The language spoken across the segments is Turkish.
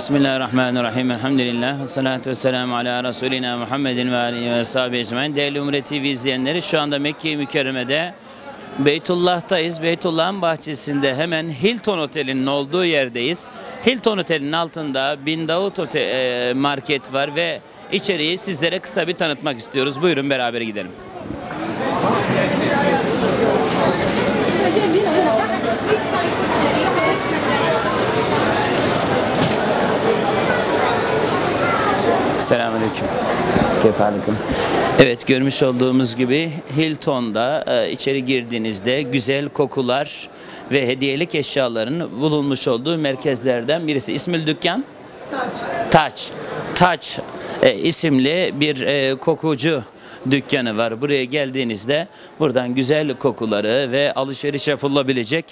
Bismillahirrahmanirrahim. Elhamdülillah. Ve salatu ve ala Resulina Muhammedin ve alihi ve sahibi ecmain. Değerli Umre TV izleyenleri şu anda Mekke-i Mükerreme'de Beytullah'tayız. Beytullah'ın bahçesinde hemen Hilton Oteli'nin olduğu yerdeyiz. Hilton Oteli'nin altında Bin Davut Ote- e, Market var ve içeriği sizlere kısa bir tanıtmak istiyoruz. Buyurun beraber gidelim. Selamünaleyküm. Kefalikum. Evet görmüş olduğumuz gibi Hilton'da e, içeri girdiğinizde güzel kokular ve hediyelik eşyaların bulunmuş olduğu merkezlerden birisi. İsmil dükkan? Taç. Taç e, isimli bir e, kokucu dükkanı var. Buraya geldiğinizde buradan güzel kokuları ve alışveriş yapılabilecek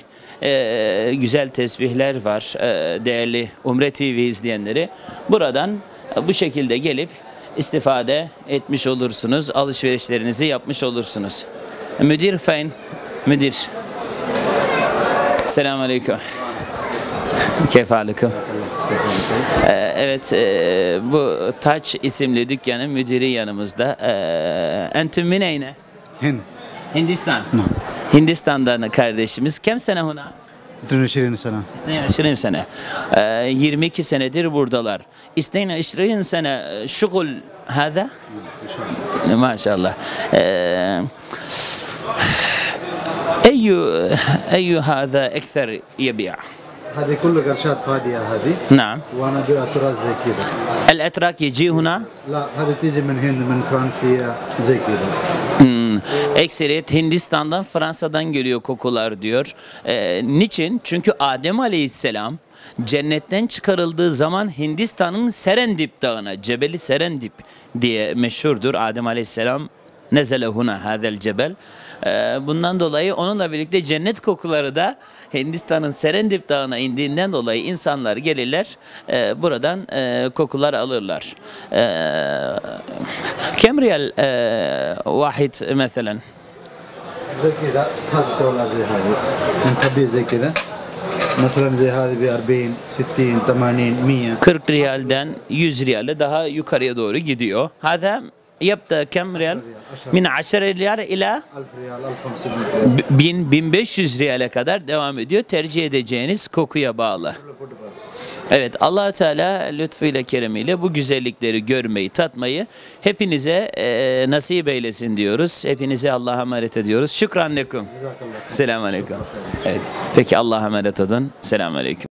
e, güzel tesbihler var. E, değerli Umre TV izleyenleri. Buradan bu şekilde gelip istifade etmiş olursunuz. Alışverişlerinizi yapmış olursunuz. Müdür fen, müdür. Selamun Aleyküm. Kefalikum. Ee, evet, e, bu Taç isimli dükkanın müdürü yanımızda. Ee, Entüm mineyne? Hind. Hindistan. Hindistan'dan kardeşimiz. Kem sene huna? 22 سنة 22 sene. Ee, 22 senedir buradalar. 22 sene şugul hada? Maşallah. Ee, أي أي هذا أكثر يبيع؟ هذه كله قرشات فادية هذه نعم وانا ابيع طراز زي كذا الأتراك يجي هنا لا هذه تيجي من هند من فرنسية زي كذا Hmm. Ekseriyet Hindistan'dan, Fransa'dan geliyor kokular diyor. Ee, niçin? Çünkü Adem Aleyhisselam cennetten çıkarıldığı zaman Hindistan'ın Serendip dağına, Cebeli Serendip diye meşhurdur. Adem Aleyhisselam nezele huna hadel cebel. Ee, bundan dolayı onunla birlikte cennet kokuları da Hindistan'ın Serendip dağına indiğinden dolayı insanlar gelirler e, buradan e, kokular alırlar. E, كم ريال آه، واحد مثلا زي كذا هذه دولار زي هذه نخبيه زي كذا مثلا زي هذه ب 40 60 80 100 40 riyalden 100 riyale daha yukarıya doğru gidiyor. هذا يبدأ كم ريال؟ من 10 ريال إلى 1000 ريال 1500 ريال 1000 1500 riyale kadar devam ediyor. Tercih edeceğiniz kokuya bağlı. Evet allah Teala lütfuyla keremiyle bu güzellikleri görmeyi, tatmayı hepinize e, nasip eylesin diyoruz. Hepinize Allah'a emanet ediyoruz. Şükran lekum. Selamun aleyküm. Evet. Peki Allah'a emanet olun. Selamun aleyküm.